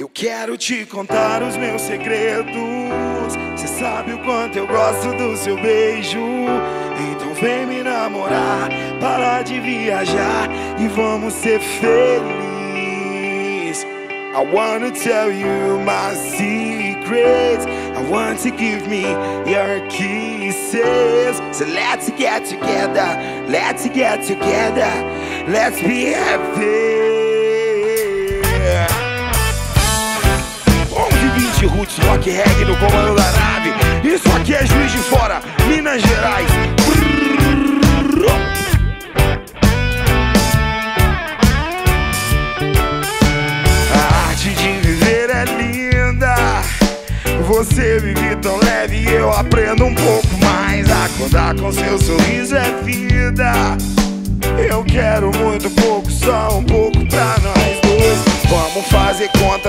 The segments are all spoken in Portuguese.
Eu quero te contar os meus segredos. Cê sabe o quanto eu gosto do seu beijo. Então vem me namorar, para de viajar e vamos ser felizes. I wanna tell you my secrets. I want to give me your kisses. So let's get together, let's get together, let's be happy. 11 20 Roots Rock Reggae no comando da nave. Isso aqui é Juiz de Fora, Minas Gerais. A arte de viver é linda. Você vive tão leve e eu aprendo um pouco mais. Acordar com seu sorriso é vida. Eu quero muito pouco, só um pouco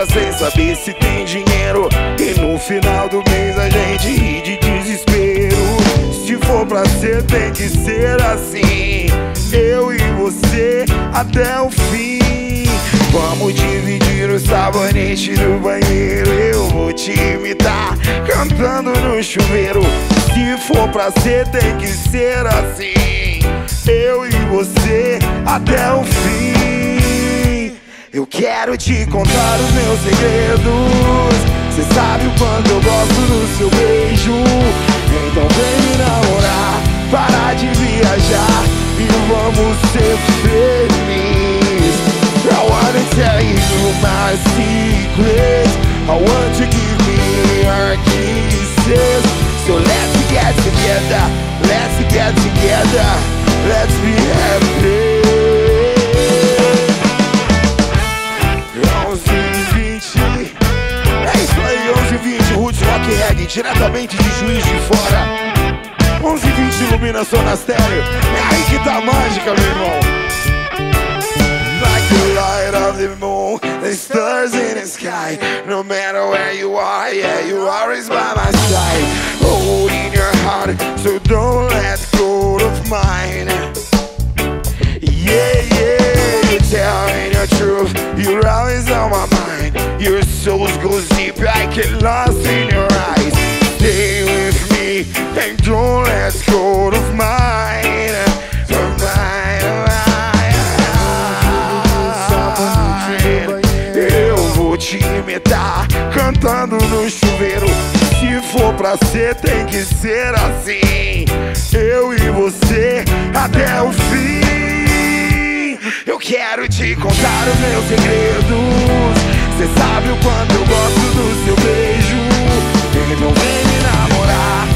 conta sem saber se tem dinheiro. E no final do mês a gente ri de desespero. Se for pra ser, tem que ser assim. Eu e você até o fim. Vamos dividir o sabonete do banheiro. Eu vou te imitar cantando no chuveiro. Se for pra ser, tem que ser assim. Eu e você até o fim. Eu quero te contar os meus segredos. Cê sabe o quanto eu gosto do seu beijo. Então vem me namorar, parar de viajar e vamos ser felizes. I wanna tell you my secrets. I want to give me your kisses. So let's get together, let's get together, let's be Diretamente de Juiz de Fora. 11 e 20 Iluminação na estéreo É aí que tá a mágica, meu irmão. Like the light of the moon The stars in the sky. No matter where you are Yeah, you always by my side. Holding your heart So don't let go of mine. Yeah, yeah, you tell me the truth. You're always on my mind. Your soul goes deep, I get lost in your And don't let go of mine. Eu vou te imitar Cantando no chuveiro. Se for pra ser, tem que ser assim. Eu e você até o fim. Eu quero te contar os meus segredos. Cê sabe o quanto eu gosto do seu beijo. Ele não vem me namorar.